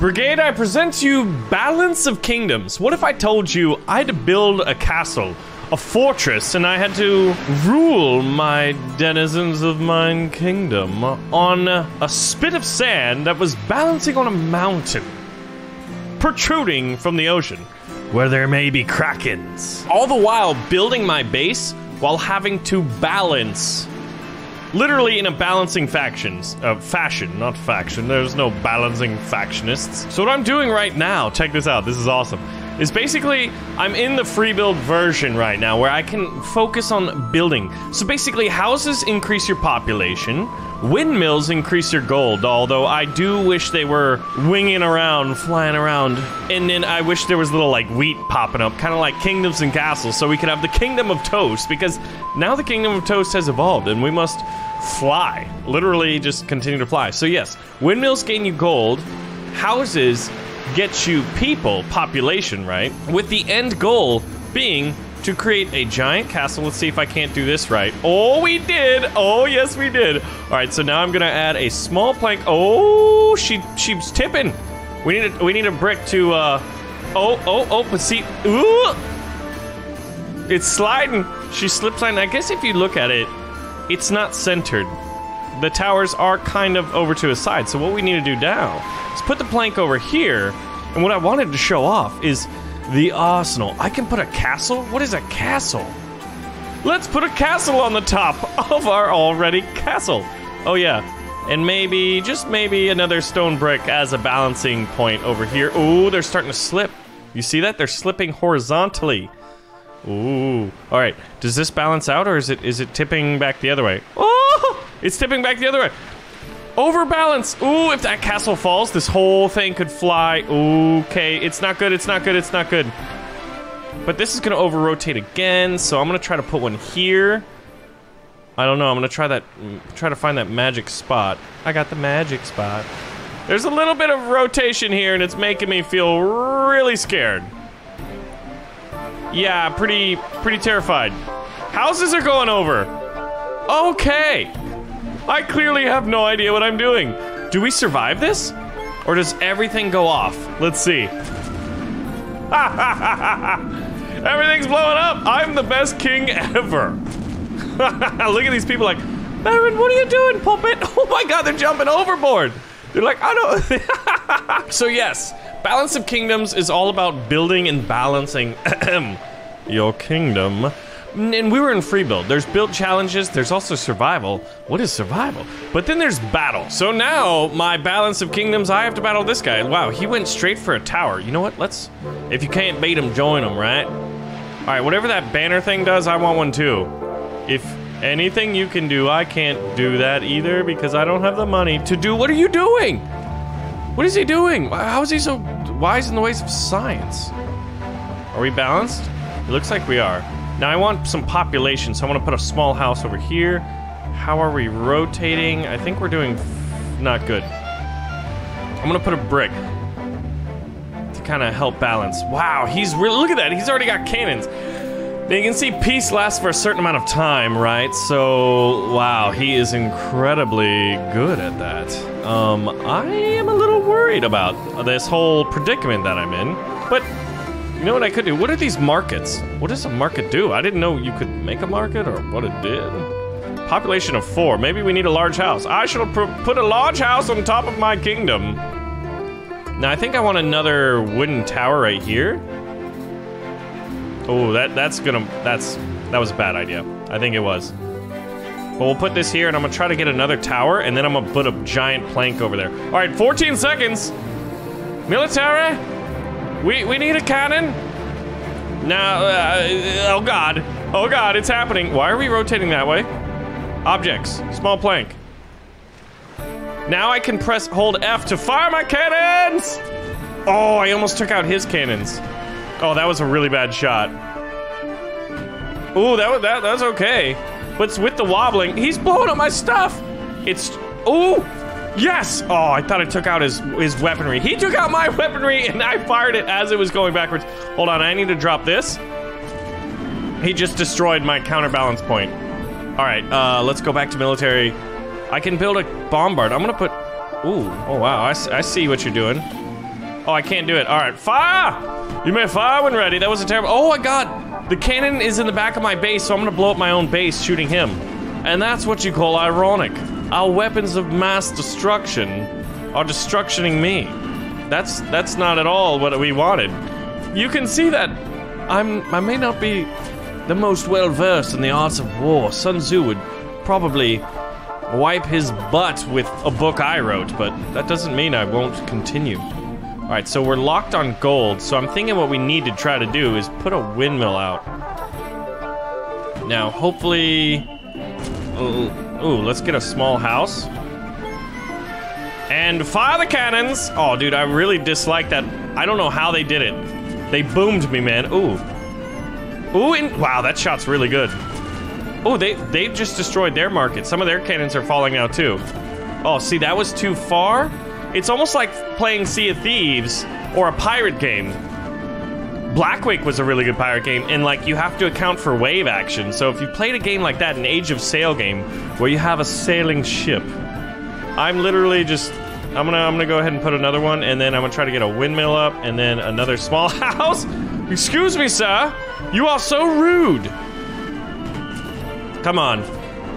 Brigade, I present to you Balance of Kingdoms. What if I told you I had to build a castle, a fortress, and I had to rule my denizens of mine kingdom on a spit of sand that was balancing on a mountain, protruding from the ocean, where there may be krakens. All the while building my base while having to balance literally in a balancing factions uh, fashion, not faction. There's no balancing factionists. So what I'm doing right now, check this out. This is awesome. Is basically I'm in the free build version right now where I can focus on building. So basically, houses increase your population. Windmills increase your gold, although I do wish they were winging around, flying around. And then I wish there was little like wheat popping up, kind of like kingdoms and castles, so we could have the kingdom of toast, because now the kingdom of toast has evolved and we must fly. Literally just continue to fly. So yes, windmills gain you gold, houses get you people, population, right? With the end goal being to create a giant castle. Let's see if I can't do this right. Oh, we did. Oh, yes, we did. All right, so now I'm gonna add a small plank. Oh, she she's tipping. We need a we need a brick to. uh Oh, oh, oh. But see, ooh, it's sliding. She slip sliding. I guess if you look at it, it's not centered. The towers are kind of over to the side. So what we need to do now is put the plank over here. And what I wanted to show off is the arsenal. I can put a castle? What is a castle? Let's put a castle on the top of our already castle. Oh yeah. And maybe, just maybe another stone brick as a balancing point over here. Ooh, they're starting to slip. You see that? They're slipping horizontally. Ooh. All right. Does this balance out or is it is it tipping back the other way? Oh! It's tipping back the other way. Overbalance. Ooh, if that castle falls, this whole thing could fly. Okay, it's not good. It's not good. It's not good. But this is going to over-rotate again, so I'm going to try to put one here. I don't know. I'm going to try that mm, try to find that magic spot. I got the magic spot. There's a little bit of rotation here and it's making me feel really scared. Yeah, pretty pretty terrified. Houses are going over. Okay. I clearly have no idea what I'm doing. Do we survive this? Or does everything go off? Let's see. Everything's blowing up. I'm the best king ever. Look at these people like, Baron, what are you doing, puppet? Oh my god, they're jumping overboard. They're like, I don't. so, yes, Balance of Kingdoms is all about building and balancing your kingdom. And we were in free build. There's build challenges, there's also survival. What is survival? But then there's battle. So now, my balance of kingdoms, I have to battle this guy. Wow, he went straight for a tower. You know what? Let's. If you can't beat him, join him, right? Alright, whatever that banner thing does, I want one too. If anything you can do, I can't do that either because I don't have the money to do. What are you doing? What is he doing? How is he so wise in the ways of science? Are we balanced? It looks like we are. Now I want some population, so I want to put a small house over here. How are we rotating? I think we're doing not good. I'm gonna put a brick to kind of help balance. Wow, he's really, look at that, he's already got cannons. Now you can see peace lasts for a certain amount of time, right? So, wow, he is incredibly good at that. Um, I am a little worried about this whole predicament that I'm in, but you know what I could do? What are these markets? What does a market do? I didn't know you could make a market or what it did. Population of four. Maybe we need a large house. I shall put a large house on top of my kingdom. Now, I think I want another wooden tower right here. Oh, that that's gonna that's that was a bad idea. I think it was. But we'll put this here, and I'm gonna try to get another tower, and then I'm gonna put a giant plank over there. All right, 14 seconds. Military. We we need a cannon. Now, uh, oh god, oh god, it's happening. Why are we rotating that way? Objects, small plank. Now I can press hold F to fire my cannons. Oh, I almost took out his cannons. Oh, that was a really bad shot. Oh, that was that that's okay. But with the wobbling, he's blowing up my stuff. It's oh Yes! Oh, I thought I took out his his weaponry. He took out my weaponry and I fired it as it was going backwards. Hold on, I need to drop this. He just destroyed my counterbalance point. All right, uh, let's go back to military. I can build a bombard. I'm gonna put... Ooh, oh wow, I, I see what you're doing. Oh, I can't do it. All right, fire! You may fire when ready. That was a terrible. Oh my god, the cannon is in the back of my base, so I'm gonna blow up my own base shooting him. And that's what you call ironic. Our weapons of mass destruction are destructioning me. That's that's not at all what we wanted. You can see that I'm I may not be the most well versed in the arts of war. Sun Tzu would probably wipe his butt with a book I wrote, but that doesn't mean I won't continue. Alright, so we're locked on gold, so I'm thinking what we need to try to do is put a windmill out. Now, hopefully... Ooh, ooh, let's get a small house. And fire the cannons! Oh, dude, I really dislike that. I don't know how they did it. They boomed me, man. Ooh. Ooh, and wow, that shot's really good. Oh, they they just destroyed their market. Some of their cannons are falling out too. Oh, see, that was too far. It's almost like playing Sea of Thieves or a pirate game. Blackwake was a really good pirate game, and like you have to account for wave action. So if you played a game like that, an Age of Sail game, where you have a sailing ship, I'm literally just I'm gonna I'm gonna go ahead and put another one, and then I'm gonna try to get a windmill up, and then another small house. Excuse me, sir. You are so rude. Come on.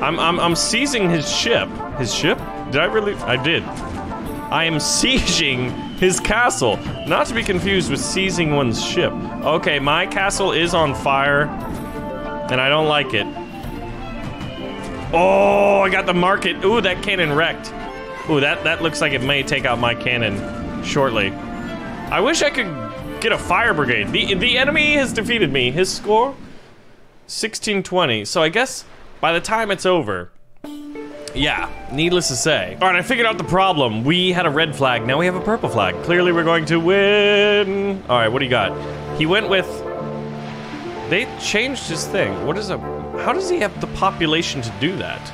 I'm, I'm, I'm seizing his ship. His ship? Did I really? I did. I am sieging his castle. Not to be confused with seizing one's ship. Okay, my castle is on fire. And I don't like it. Oh, I got the market. Ooh, that cannon wrecked. Ooh, that, that looks like it may take out my cannon shortly. I wish I could get a fire brigade. The, the enemy has defeated me. His score? 1620. So I guess by the time it's over, yeah, needless to say. All right, I figured out the problem. We had a red flag, now we have a purple flag. Clearly we're going to win. All right, what do you got? He went with... They changed his thing. What is a... How does he have the population to do that?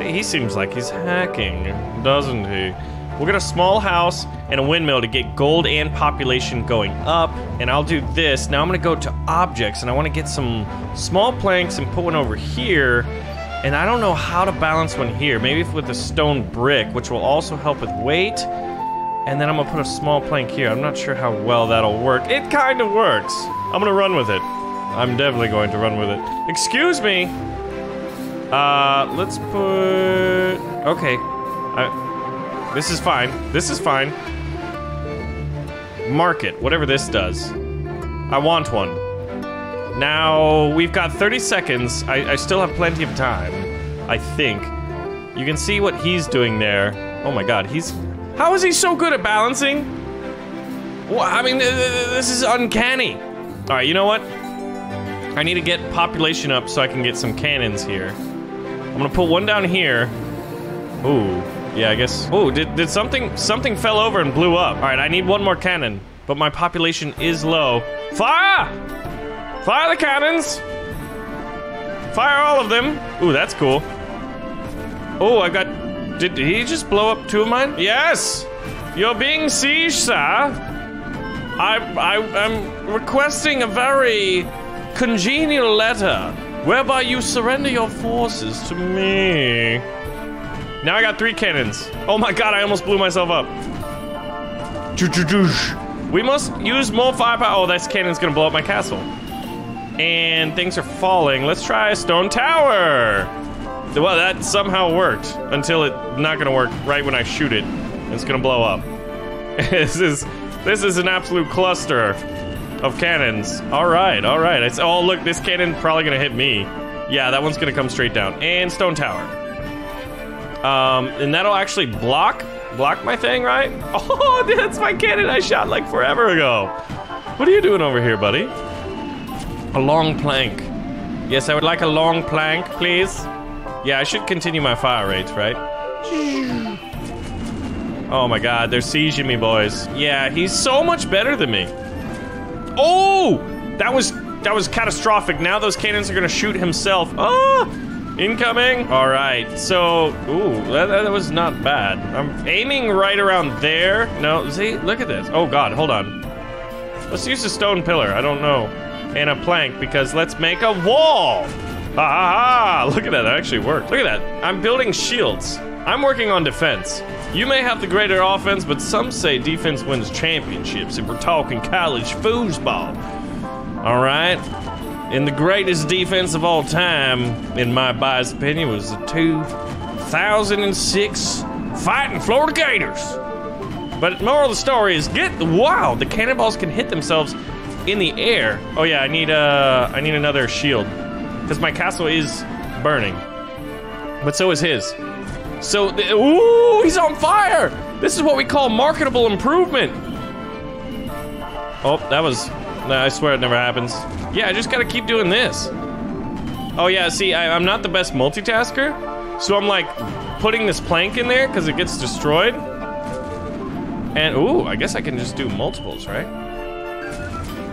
He seems like he's hacking, doesn't he? We'll get a small house and a windmill to get gold and population going up. And I'll do this. Now I'm gonna go to objects and I wanna get some small planks and put one over here. And I don't know how to balance one here. Maybe with a stone brick, which will also help with weight. And then I'm gonna put a small plank here. I'm not sure how well that'll work. It kind of works. I'm gonna run with it. I'm definitely going to run with it. Excuse me. Uh, let's put... Okay. I, this is fine. This is fine. Market, whatever this does. I want one. Now, we've got 30 seconds. I, I still have plenty of time, I think. You can see what he's doing there. Oh my god, he's... How is he so good at balancing? Well, I mean, this is uncanny. Alright, you know what? I need to get population up so I can get some cannons here. I'm gonna put one down here. Ooh. Yeah, I guess. Oh, did, did something, something fell over and blew up. All right, I need one more cannon, but my population is low. Fire! Fire the cannons! Fire all of them. Ooh, that's cool. Oh, I got, did, he just blow up two of mine? Yes! You're being sieged, sir. I, I am requesting a very congenial letter whereby you surrender your forces to me. Now I got three cannons. Oh my god, I almost blew myself up. We must use more firepower. Oh, this cannon's gonna blow up my castle. And things are falling. Let's try a stone tower. Well, that somehow worked until it not gonna work right when I shoot it. It's gonna blow up. this is this is an absolute cluster of cannons. All right, all right. It's oh look, this cannon probably gonna hit me. Yeah, that one's gonna come straight down. And stone tower. Um, and that'll actually block block my thing, right? Oh, that's my cannon I shot like forever ago. What are you doing over here, buddy? A long plank. Yes, I would like a long plank, please. Yeah, I should continue my fire rate, right? Oh my god, they're sieging me, boys. Yeah, he's so much better than me. Oh! That was that was catastrophic. Now those cannons are gonna shoot himself. Oh! Incoming! Alright, so... Ooh, that, that, was not bad. I'm aiming right around there. No, see? Look at this. Oh god, hold on. Let's use a stone pillar. I don't know. And a plank, because let's make a wall! Ha ha ha! Look at that, that actually worked. Look at that. I'm building shields. I'm working on defense. You may have the greater offense, but some say defense wins championships if we're talking college foosball. All right? And the greatest defense of all time, in my biased opinion, was the 2006 Fighting Florida Gators. But moral of the story is get the. wow, the cannonballs can hit themselves in the air. Oh yeah, I need uh I need another shield. Because my castle is burning. But so is his. So ooh, he's on fire! This is what we call marketable improvement. Oh, that was I swear it never happens. Yeah, I just gotta keep doing this. Oh yeah, see, I, I'm not the best multitasker. So I'm like putting this plank in there because it gets destroyed. And, ooh, I guess I can just do multiples, right?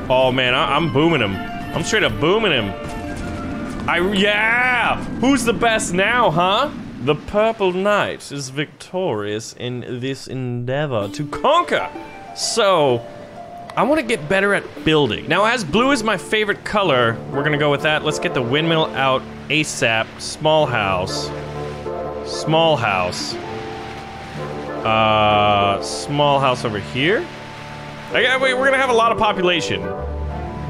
Oh man, I, am booming him. I'm straight up booming him. I, yeah! Who's the best now, huh? The Purple Knight is victorious in this endeavor to conquer. So, I want to get better at building. Now, as blue is my favorite color, we're gonna go with that. Let's get the windmill out ASAP. Small house. Small house. Uh, small house over here. Wait, we're gonna have a lot of population.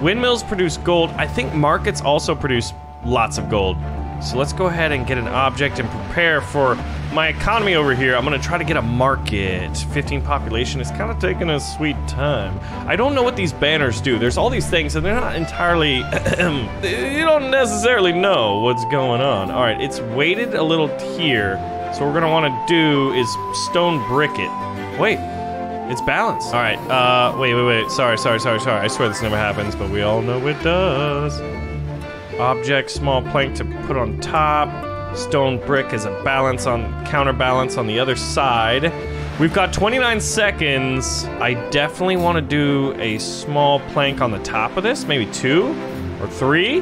Windmills produce gold. I think markets also produce lots of gold. So let's go ahead and get an object and prepare for my economy over here. I'm gonna try to get a market. 15 population is kind of taking a sweet time. I don't know what these banners do. There's all these things and they're not entirely, you don't necessarily know what's going on. All right, it's weighted a little here. So what we're gonna wanna do is stone brick it. Wait, it's balanced. All right, uh, wait, wait, wait. Sorry, sorry, sorry, sorry. I swear this never happens, but we all know it does. Object, small plank to put on top. Stone brick as a balance on, counterbalance on the other side. We've got 29 seconds. I definitely want to do a small plank on the top of this, maybe two or three,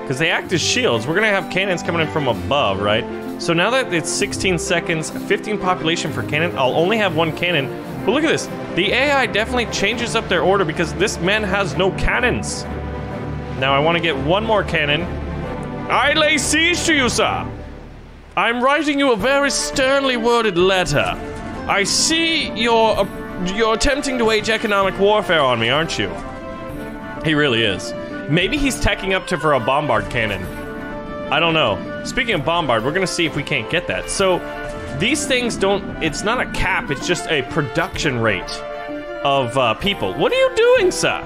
because they act as shields. We're gonna have cannons coming in from above, right? So now that it's 16 seconds, 15 population for cannon, I'll only have one cannon. But look at this. The AI definitely changes up their order because this man has no cannons. Now I want to get one more cannon. I lay siege to you, sir. I'm writing you a very sternly worded letter. I see you're, uh, you're attempting to wage economic warfare on me, aren't you? He really is. Maybe he's teching up to for a bombard cannon. I don't know. Speaking of bombard, we're gonna see if we can't get that. So, these things don't, it's not a cap, it's just a production rate of uh, people. What are you doing, sir?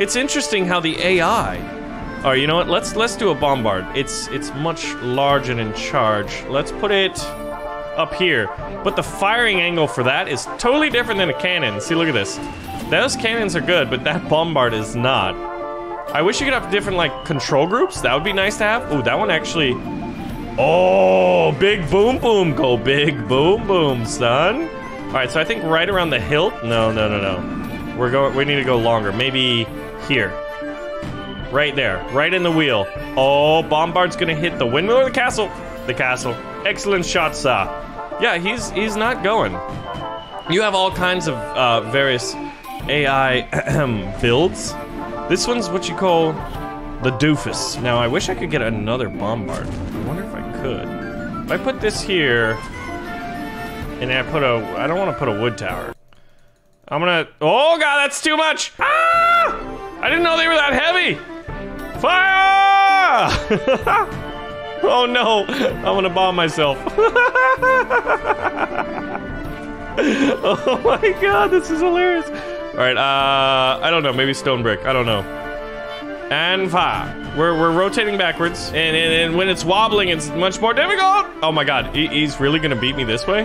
It's interesting how the AI. All right, you know what? Let's let's do a bombard. It's it's much large and in charge. Let's put it up here. But the firing angle for that is totally different than a cannon. See, look at this. Those cannons are good, but that bombard is not. I wish you could have different like control groups. That would be nice to have. Ooh, that one actually. Oh, big boom boom. Go big boom boom, son. All right, so I think right around the hilt. No, no, no, no. We're going. We need to go longer. Maybe here. Right there. Right in the wheel. Oh, Bombard's gonna hit the windmill or the castle? The castle. Excellent shot, sir. Yeah, he's he's not going. You have all kinds of uh, various AI builds. This one's what you call the doofus. Now, I wish I could get another bombard. I wonder if I could. If I put this here, and I put a, I don't want to put a wood tower. I'm gonna, oh god, that's too much! Ah! I didn't know they were that heavy! Fire! oh no, I'm gonna bomb myself. oh my god, this is hilarious. Alright, uh, I don't know, maybe stone brick, I don't know. And fire. We're, we're rotating backwards, and, and, and when it's wobbling, it's much more difficult. Oh my god, he, he's really gonna beat me this way?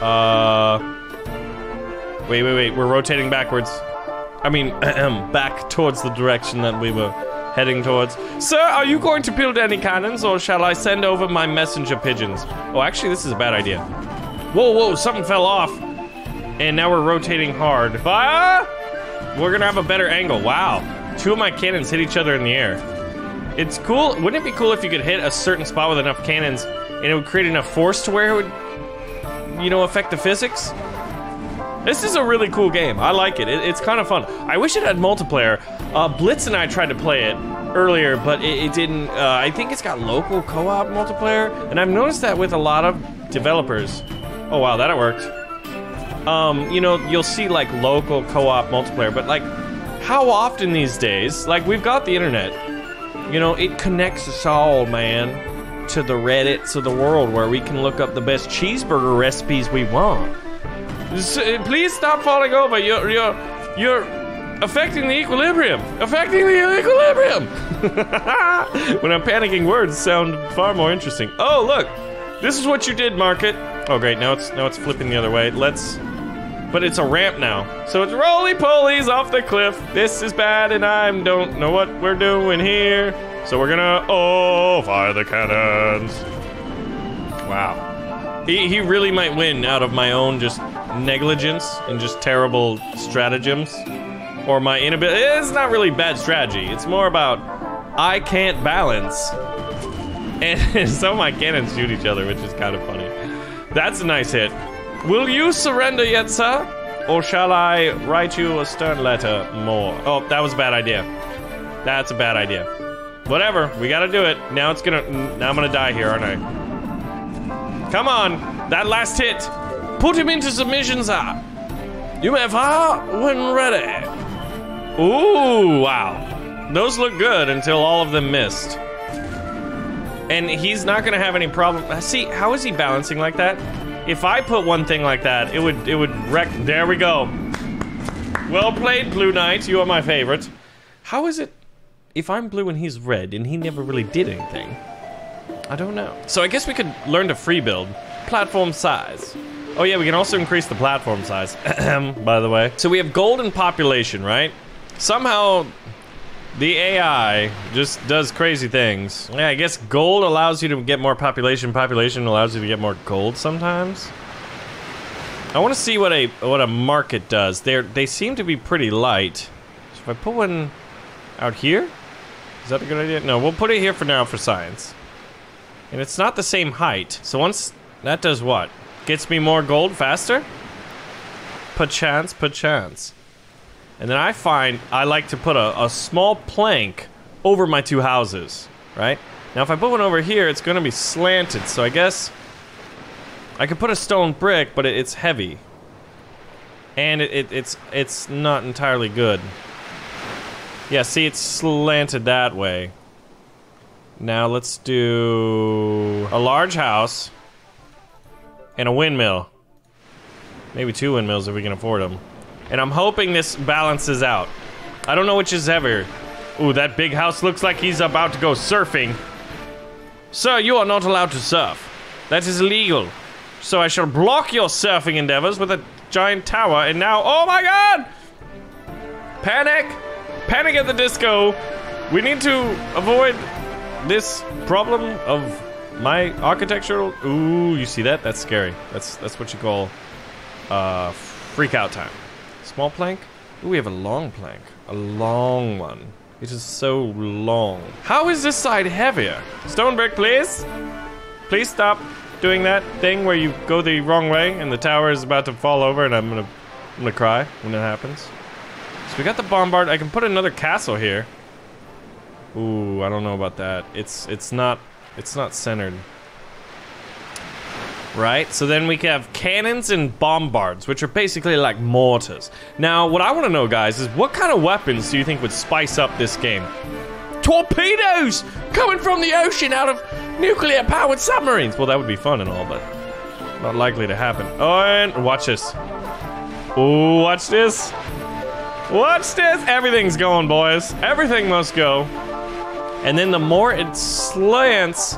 Uh, wait, wait, wait, we're rotating backwards. I mean, back towards the direction that we were heading towards. Sir, are you going to build any cannons, or shall I send over my messenger pigeons? Oh, actually, this is a bad idea. Whoa, whoa, something fell off. And now we're rotating hard. Fire! We're gonna have a better angle. Wow. Two of my cannons hit each other in the air. It's cool. Wouldn't it be cool if you could hit a certain spot with enough cannons and it would create enough force to where it would, you know, affect the physics? This is a really cool game. I like it. it it's kind of fun. I wish it had multiplayer. Uh, Blitz and I tried to play it earlier, but it, it didn't. Uh, I think it's got local co-op multiplayer, and I've noticed that with a lot of developers. Oh wow, that worked. Um, you know, you'll see like local co-op multiplayer, but like, how often these days? Like, we've got the internet. You know, it connects us all, man, to the Reddits of the world where we can look up the best cheeseburger recipes we want. S- uh, Please stop falling over. You're you're you're affecting the equilibrium. Affecting the equilibrium. when I'm panicking, words sound far more interesting. Oh, look. This is what you did, Market. Oh, great. Now it's now it's flipping the other way. Let's. But it's a ramp now, so it's roly polies off the cliff. This is bad, and I don't know what we're doing here. So we're gonna oh fire the cannons. Wow. He, he really might win out of my own just negligence and just terrible stratagems. Or my inability. It's not really bad strategy. It's more about I can't balance. And so my cannons shoot each other, which is kind of funny. That's a nice hit. Will you surrender yet, sir? Or shall I write you a stern letter more? Oh, that was a bad idea. That's a bad idea. Whatever, we gotta do it. Now it's gonna. Now I'm gonna die here, aren't I? Come on, that last hit. Put him into submission, sir. You may fire when ready. Ooh, wow. Those look good until all of them missed. And he's not gonna have any problem. See, how is he balancing like that? If I put one thing like that, it would it would wreck. There we go. Well played, Blue Knight. You are my favorite. How is it if I'm blue and he's red and he never really did anything? I don't know. So I guess we could learn to free build. Platform size. Oh yeah, we can also increase the platform size, by the way. So we have golden population, right? Somehow the AI just does crazy things. Yeah, I guess gold allows you to get more population. Population allows you to get more gold sometimes. I want to see what a what a market does. They they seem to be pretty light. So if I put one out here, is that a good idea? No, we'll put it here for now for science. And it's not the same height. So once that does what? Gets me more gold faster? Perchance, perchance. And then I find I like to put a, a small plank over my two houses, right? Now if I put one over here, it's gonna be slanted, so I guess I could put a stone brick, but it, it's heavy. And it, it, it's it's not entirely good. Yeah, see, it's slanted that way. Now let's do a large house and a windmill. Maybe two windmills if we can afford them. And I'm hoping this balances out. I don't know which is ever. Ooh, that big house looks like he's about to go surfing. Sir, you are not allowed to surf. That is illegal. So I shall block your surfing endeavors with a giant tower, and now- Oh my god! Panic! Panic at the disco! We need to avoid this problem of my architectural- Ooh, you see that? That's scary. That's that's what you call, uh, freak out time. Small plank? Ooh, we have a long plank. A long one. It is so long. How is this side heavier? Stone brick, please? Please stop doing that thing where you go the wrong way and the tower is about to fall over and I'm gonna, I'm gonna cry when it happens. So we got the bombard. I can put another castle here. Ooh, I don't know about that. It's it's not it's not centered. Right? So then we can have cannons and bombards, which are basically like mortars. Now, what I want to know, guys, is what kind of weapons do you think would spice up this game? Torpedoes! Coming from the ocean out of nuclear powered submarines! Well, that would be fun and all, but not likely to happen. Oh, and watch this. Oh, watch this. Watch this! Everything's going, boys. Everything must go. And then the more it slants,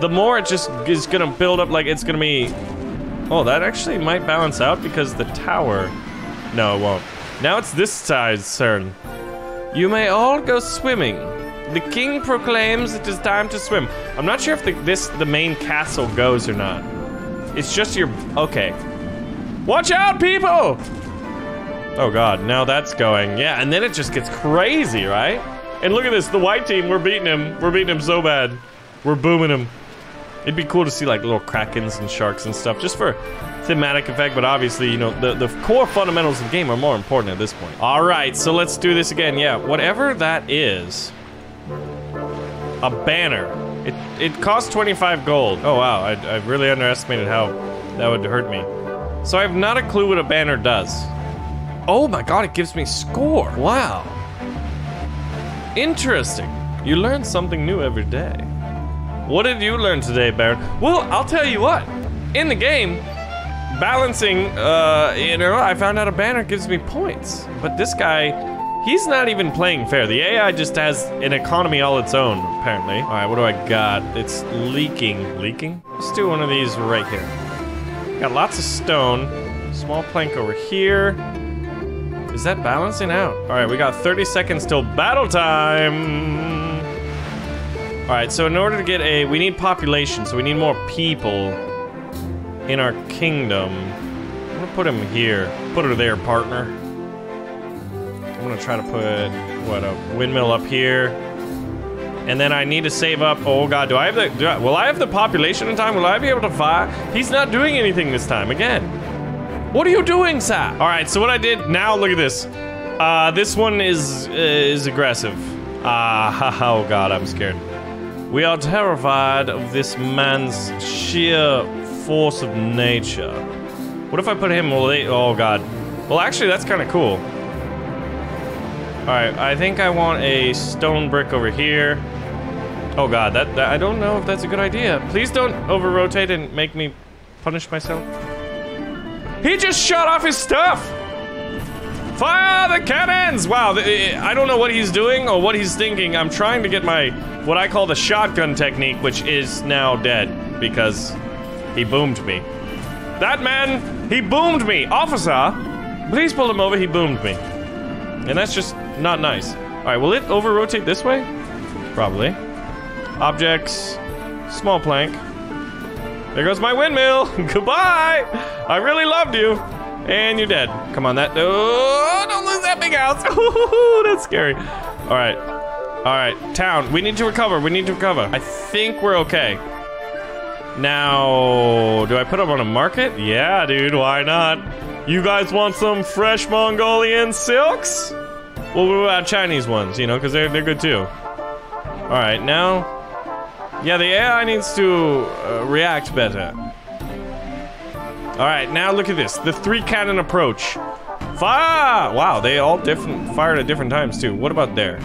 the more it just is gonna build up like it's gonna be. Oh, that actually might balance out because the tower. No, it won't. Now it's this side's turn. You may all go swimming. The king proclaims it is time to swim. I'm not sure if the, this the main castle goes or not. It's just your okay. Watch out, people! Oh god, now that's going. Yeah, and then it just gets crazy, right? And look at this, the white team, we're beating him. We're beating him so bad. We're booming him. It'd be cool to see like little krakens and sharks and stuff just for thematic effect, but obviously, you know, the, the core fundamentals of the game are more important at this point. All right, so let's do this again. Yeah, whatever that is, A banner. It it costs 25 gold. Oh wow, I, I really underestimated how that would hurt me. So I have not a clue what a banner does. Oh my god, it gives me score. Wow. Interesting. You learn something new every day. What did you learn today, Baron? Well, I'll tell you what. In the game, balancing, uh, you know, I found out a banner gives me points. But this guy, he's not even playing fair. The AI just has an economy all its own, apparently. All right, what do I got? It's leaking. Leaking? Let's do one of these right here. Got lots of stone. Small plank over here. Is that balancing out? All right, we got 30 seconds till battle time. All right, so in order to get a, we need population, so we need more people in our kingdom. I'm gonna put him here. Put her there, partner. I'm gonna try to put, what, a windmill up here. And then I need to save up, oh god, do I have the, do I, will I have the population in time? Will I be able to fire? He's not doing anything this time, again. What are you doing, sir? All right, so what I did, now look at this. Uh, this one is, uh, is aggressive. Ah, uh, oh god, I'm scared. We are terrified of this man's sheer force of nature. What if I put him, they, oh god. Well, actually, that's kind of cool. Alright, I think I want a stone brick over here. Oh god, that, that I don't know if that's a good idea. Please don't over-rotate and make me punish myself. He just shot off his stuff! Fire the cannons! Wow, I don't know what he's doing or what he's thinking. I'm trying to get my, what I call the shotgun technique, which is now dead because he boomed me. That man, he boomed me. Officer, please pull him over, he boomed me. And that's just not nice. All right, will it over-rotate this way? Probably. Objects, small plank. There goes my windmill. Goodbye. I really loved you. And you're dead. Come on, that. Oh, don't lose that big house. that's scary. All right. All right. Town, we need to recover. We need to recover. I think we're okay. Now, do I put them on a market? Yeah, dude. Why not? You guys want some fresh Mongolian silks? Well, what about Chinese ones, you know, because they're, they're good too. All right, now. Yeah, the AI needs to uh, react better. All right, now look at this. The three cannon approach. Fire! Wow, they all different fired at different times too. What about there?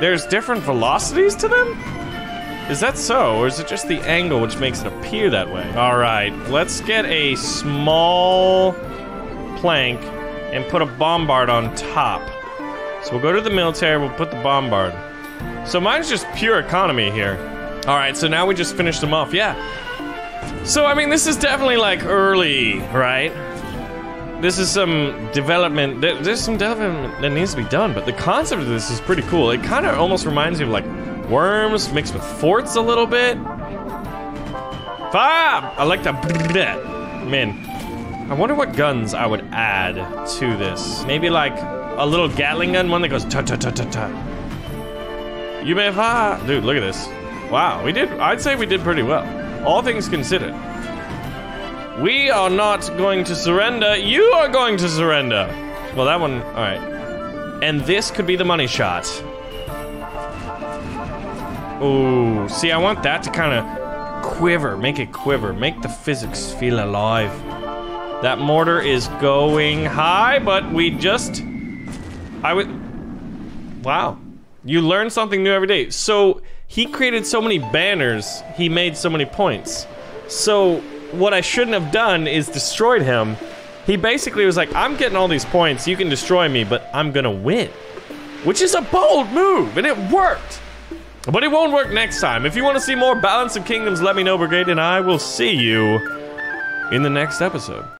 There's different velocities to them? Is that so, or is it just the angle which makes it appear that way? All right, let's get a small plank and put a bombard on top. So we'll go to the military, we'll put the bombard. So mine's just pure economy here. All right, so now we just finished them off. Yeah, so, I mean, this is definitely like early, right? This is some development. There's some development that needs to be done, but the concept of this is pretty cool. It kind of almost reminds me of like worms mixed with forts a little bit. Fab! I like that. Man, I wonder what guns I would add to this. Maybe like a little Gatling gun, one that goes ta ta ta ta ta. You may have, dude. Look at this. Wow, we did. I'd say we did pretty well all things considered. We are not going to surrender. You are going to surrender. Well, that one, all right. And this could be the money shot. Oh, see, I want that to kind of quiver, make it quiver, make the physics feel alive. That mortar is going high, but we just, I would, wow. You learn something new every day. So he created so many banners, he made so many points. So what I shouldn't have done is destroyed him. He basically was like, I'm getting all these points, you can destroy me, but I'm gonna win. Which is a bold move, and it worked. But it won't work next time. If you want to see more Balance of Kingdoms, let me know, Brigade, and I will see you in the next episode.